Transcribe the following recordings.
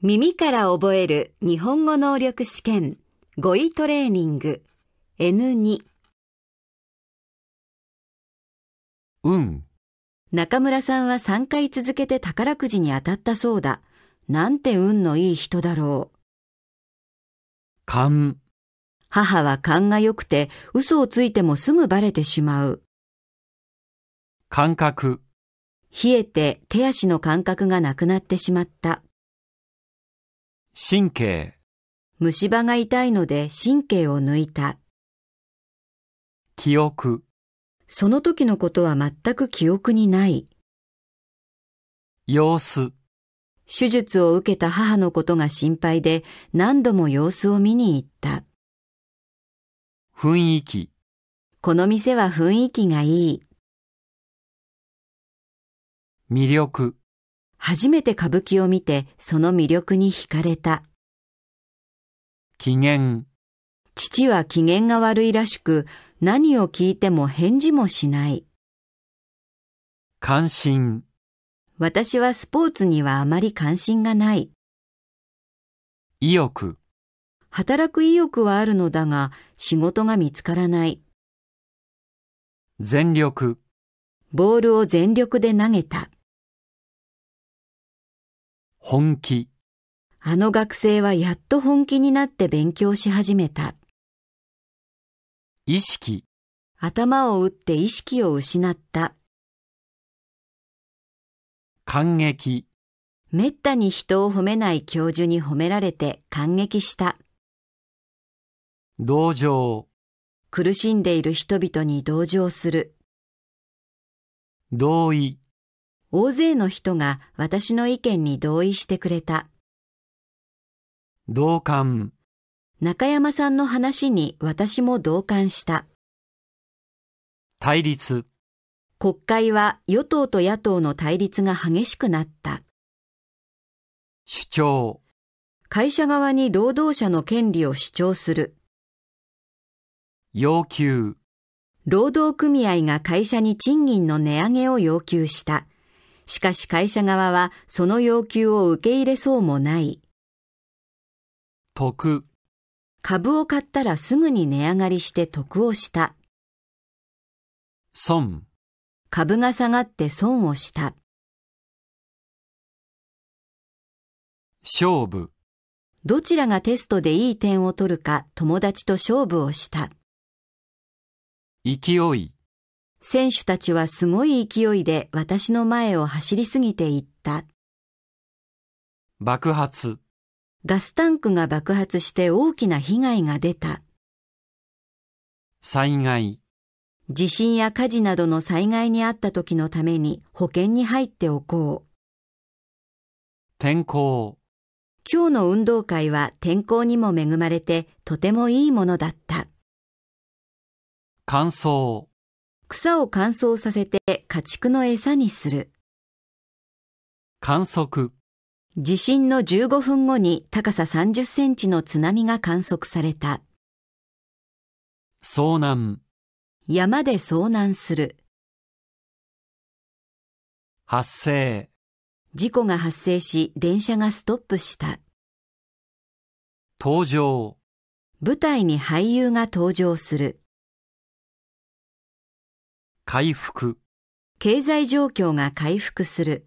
耳から覚える日本語能力試験語彙トレーニング N2 運、中村さんは3回続けて宝くじに当たったそうだ。なんて運のいい人だろう。勘、母は勘が良くて嘘をついてもすぐバレてしまう。感覚、冷えて手足の感覚がなくなってしまった。神経、虫歯が痛いので神経を抜いた。記憶、その時のことは全く記憶にない。様子、手術を受けた母のことが心配で何度も様子を見に行った。雰囲気、この店は雰囲気がいい。魅力、初めて歌舞伎を見てその魅力に惹かれた。機嫌、父は機嫌が悪いらしく何を聞いても返事もしない。関心、私はスポーツにはあまり関心がない。意欲、働く意欲はあるのだが仕事が見つからない。全力、ボールを全力で投げた。本気、あの学生はやっと本気になって勉強し始めた。意識、頭を打って意識を失った。感激、めったに人を褒めない教授に褒められて感激した。同情、苦しんでいる人々に同情する。同意、大勢の人が私の意見に同意してくれた。同感、中山さんの話に私も同感した。対立、国会は与党と野党の対立が激しくなった。主張、会社側に労働者の権利を主張する。要求、労働組合が会社に賃金の値上げを要求した。しかし会社側はその要求を受け入れそうもない。得、株を買ったらすぐに値上がりして得をした。損、株が下がって損をした。勝負、どちらがテストでいい点を取るか友達と勝負をした。勢い、選手たちはすごい勢いで私の前を走りすぎていった。爆発、ガスタンクが爆発して大きな被害が出た。災害、地震や火事などの災害にあった時のために保険に入っておこう。天候、今日の運動会は天候にも恵まれてとてもいいものだった。乾燥、草を乾燥させて家畜の餌にする。観測、地震の15分後に高さ30センチの津波が観測された。遭難、山で遭難する。発生、事故が発生し電車がストップした。登場、舞台に俳優が登場する。回復、経済状況が回復する。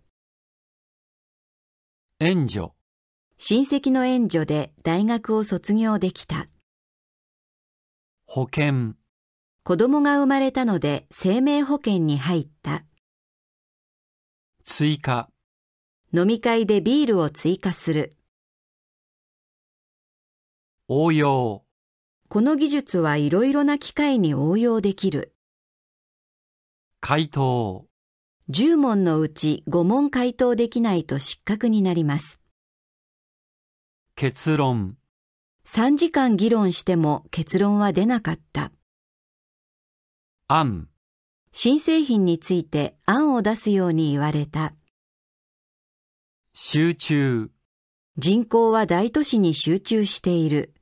援助、親戚の援助で大学を卒業できた。保険、子供が生まれたので生命保険に入った。追加、飲み会でビールを追加する。応用、この技術はいろいろな機械に応用できる。回答、10問のうち5問回答できないと失格になります。結論、3時間議論しても結論は出なかった。案、新製品について案を出すように言われた。集中、人口は大都市に集中している。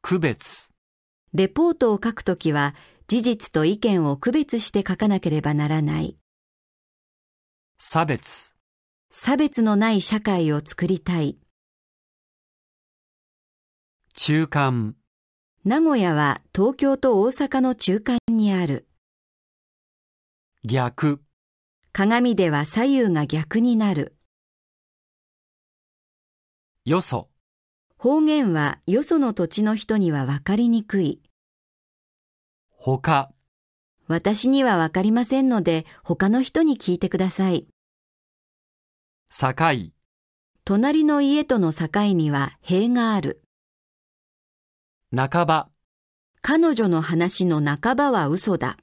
区別、レポートを書くときは事実と意見を区別して書かなければならない。差別、差別のない社会を作りたい。中間、名古屋は東京と大阪の中間にある。逆、鏡では左右が逆になる。よそ、方言はよその土地の人にはわかりにくい。他私にはわかりませんので、他の人に聞いてください。境隣の家との境には塀がある。半ば彼女の話の半ばは嘘だ。